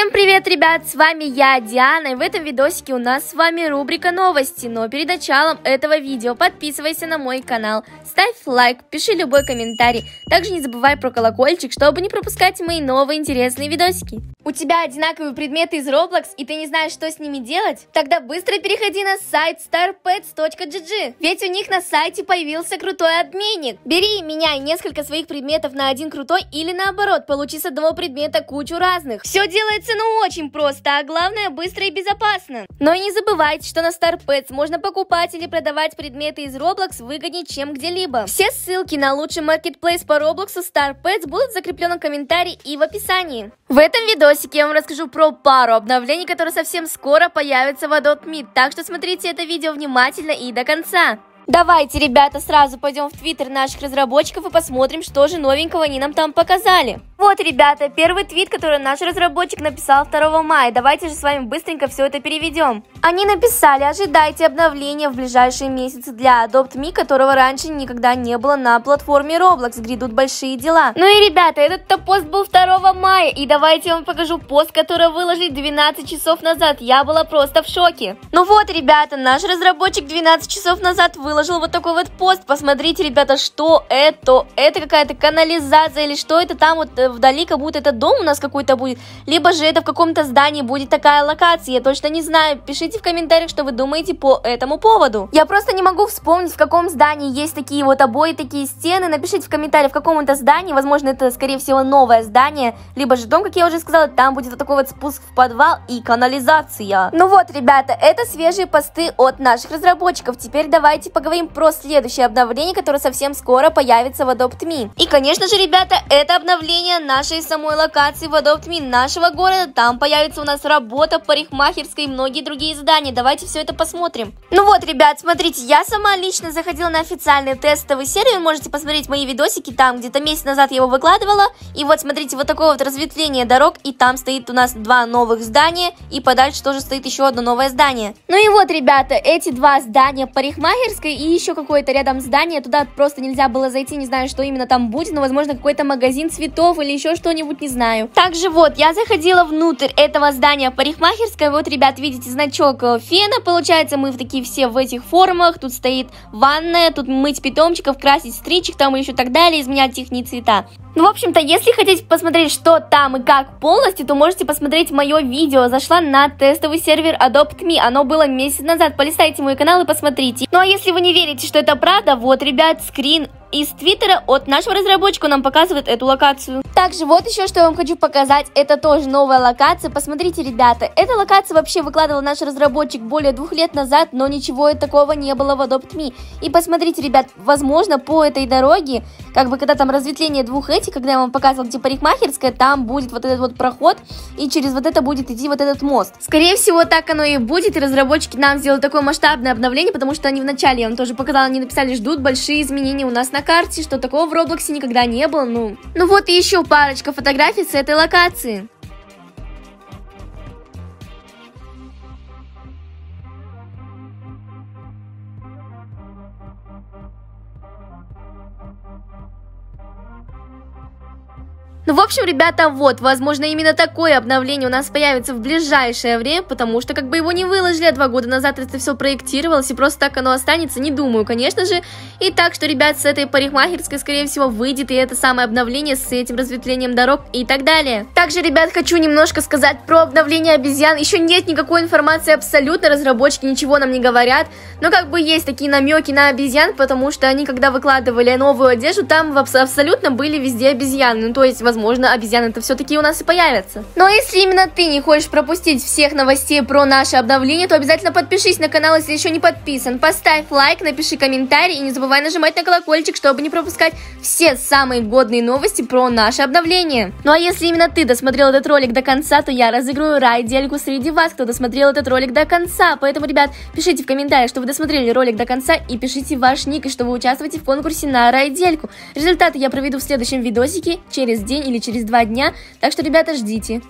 Всем привет, ребят, с вами я, Диана, и в этом видосике у нас с вами рубрика новости, но перед началом этого видео подписывайся на мой канал, ставь лайк, пиши любой комментарий, также не забывай про колокольчик, чтобы не пропускать мои новые интересные видосики. У тебя одинаковые предметы из Roblox, и ты не знаешь, что с ними делать? Тогда быстро переходи на сайт starpets.gg, ведь у них на сайте появился крутой обменник. Бери и меняй несколько своих предметов на один крутой или наоборот, получи с одного предмета кучу разных. Все делается ну очень просто, а главное быстро и безопасно. Но и не забывайте, что на StarPets можно покупать или продавать предметы из Roblox выгоднее, чем где-либо. Все ссылки на лучший маркетплейс по Roblox StarPets будут в закрепленном комментарии и в описании. В этом видосике я вам расскажу про пару обновлений, которые совсем скоро появятся в Adopt Me, так что смотрите это видео внимательно и до конца. Давайте, ребята, сразу пойдем в твиттер наших разработчиков и посмотрим, что же новенького они нам там показали. Вот, ребята, первый твит, который наш разработчик написал 2 мая. Давайте же с вами быстренько все это переведем. Они написали, ожидайте обновления в ближайшие месяцы для Adopt Me, которого раньше никогда не было на платформе Roblox. Грядут большие дела. Ну и, ребята, этот-то пост был 2 мая. И давайте я вам покажу пост, который выложили 12 часов назад. Я была просто в шоке. Ну вот, ребята, наш разработчик 12 часов назад выложил выложил вот такой вот пост. Посмотрите, ребята, что это. Это какая-то канализация или что это там вот э, вдали, как будто это дом у нас какой-то будет. Либо же это в каком-то здании будет такая локация. Я точно не знаю. Пишите в комментариях, что вы думаете по этому поводу. Я просто не могу вспомнить, в каком здании есть такие вот обои, такие стены. Напишите в комментариях, в каком это здании. Возможно, это, скорее всего, новое здание. Либо же дом, как я уже сказала, там будет вот такой вот спуск в подвал и канализация. Ну вот, ребята, это свежие посты от наших разработчиков. Теперь давайте поговорим поговорим про следующее обновление, которое совсем скоро появится в Adopt Me. И, конечно же, ребята, это обновление нашей самой локации в Adopt Me, нашего города. Там появится у нас работа, парикмахерская и многие другие здания. Давайте все это посмотрим. Ну вот, ребят, смотрите, я сама лично заходила на официальный тестовый сервер. Можете посмотреть мои видосики там, где-то месяц назад я его выкладывала. И вот, смотрите, вот такое вот разветвление дорог. И там стоит у нас два новых здания. И подальше тоже стоит еще одно новое здание. Ну и вот, ребята, эти два здания парикмахерской и еще какое-то рядом здание, туда просто нельзя было зайти, не знаю, что именно там будет, но, возможно, какой-то магазин цветов или еще что-нибудь, не знаю. Также вот, я заходила внутрь этого здания парикмахерской, вот, ребят, видите, значок э, фена, получается, мы в такие все в этих формах, тут стоит ванная, тут мыть питомчиков, красить стричек, там еще так далее, изменять их цвета. Ну, в общем-то, если хотите посмотреть, что там и как полностью, то можете посмотреть мое видео. Зашла на тестовый сервер Adopt Me. Оно было месяц назад. Полистайте мой канал и посмотрите. Ну, а если вы не верите, что это правда, вот, ребят, скрин из Твиттера от нашего разработчика нам показывает эту локацию. Также вот еще, что я вам хочу показать, это тоже новая локация. Посмотрите, ребята, эта локация вообще выкладывал наш разработчик более двух лет назад, но ничего такого не было в Adopt Me. И посмотрите, ребят, возможно, по этой дороге, как бы когда там разветвление двух этих, когда я вам показывал, где парикмахерская, там будет вот этот вот проход, и через вот это будет идти вот этот мост. Скорее всего, так оно и будет, и разработчики нам сделали такое масштабное обновление, потому что они вначале, я вам тоже показала, они написали, ждут большие изменения у нас на на карте, что такого в Роблоксе никогда не было, ну... Ну вот и еще парочка фотографий с этой локации. Ну, в общем, ребята, вот, возможно, именно такое обновление у нас появится в ближайшее время, потому что как бы его не выложили, а два года назад это все проектировалось, и просто так оно останется, не думаю, конечно же. И так что, ребят, с этой парикмахерской, скорее всего, выйдет и это самое обновление с этим разветвлением дорог и так далее. Также, ребят, хочу немножко сказать про обновление обезьян. Еще нет никакой информации абсолютно, разработчики ничего нам не говорят, но как бы есть такие намеки на обезьян, потому что они, когда выкладывали новую одежду, там абсолютно были везде обезьяны, ну, то есть, возможно, обезьяны-то все-таки у нас и появятся. Но если именно ты не хочешь пропустить всех новостей про наше обновление, то обязательно подпишись на канал, если еще не подписан. Поставь лайк, напиши комментарий и не забывай нажимать на колокольчик, чтобы не пропускать все самые годные новости про наше обновление. Ну а если именно ты досмотрел этот ролик до конца, то я разыграю райдельку среди вас, кто досмотрел этот ролик до конца. Поэтому, ребят, пишите в комментариях, что вы досмотрели ролик до конца и пишите ваш ник, и что вы участвуете в конкурсе на райдельку. Результаты я проведу в следующем видосике через день или через два дня, так что, ребята, ждите.